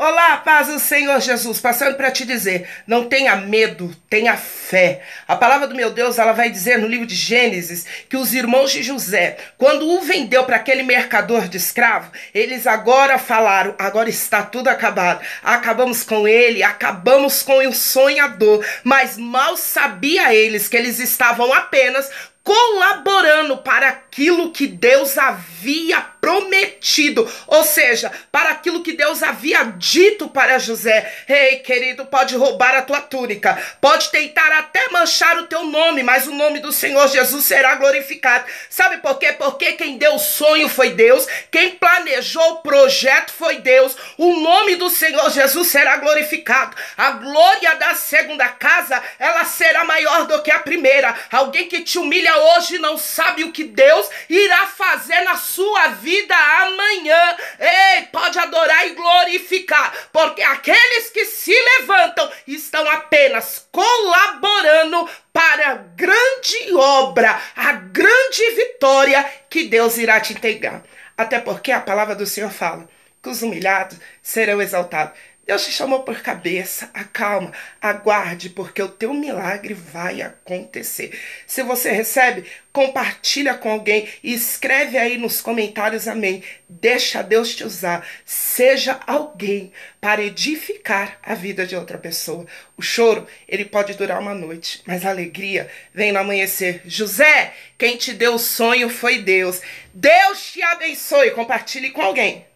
Olá, paz do Senhor Jesus, passando para te dizer, não tenha medo, tenha fé. A palavra do meu Deus, ela vai dizer no livro de Gênesis que os irmãos de José, quando o vendeu para aquele mercador de escravo, eles agora falaram, agora está tudo acabado. Acabamos com ele, acabamos com o sonhador, mas mal sabia eles que eles estavam apenas colaborando para aquilo que Deus havia prometido, ou seja, para aquilo que Deus havia dito para José. Ei, querido, pode roubar a tua túnica, pode tentar até manchar o teu nome, mas o nome do Senhor Jesus será glorificado. Sabe por quê? Porque quem deu o sonho foi Deus, quem planejou o projeto foi Deus. O nome do Senhor Jesus será glorificado. A glória da segunda casa, ela será maior do que a primeira. Alguém que te humilha hoje não sabe o que Deus irá fazer na sua vida amanhã. Ei, pode adorar e glorificar, porque aqueles que se levantam estão apenas colaborando para a grande obra, a grande vitória que Deus irá te entregar. Até porque a palavra do Senhor fala que os humilhados serão exaltados. Deus te chamou por cabeça, acalma, aguarde, porque o teu milagre vai acontecer. Se você recebe, compartilha com alguém e escreve aí nos comentários amém. Deixa Deus te usar. Seja alguém para edificar a vida de outra pessoa. O choro, ele pode durar uma noite, mas a alegria vem no amanhecer. José, quem te deu o sonho foi Deus. Deus te abençoe. Compartilhe com alguém.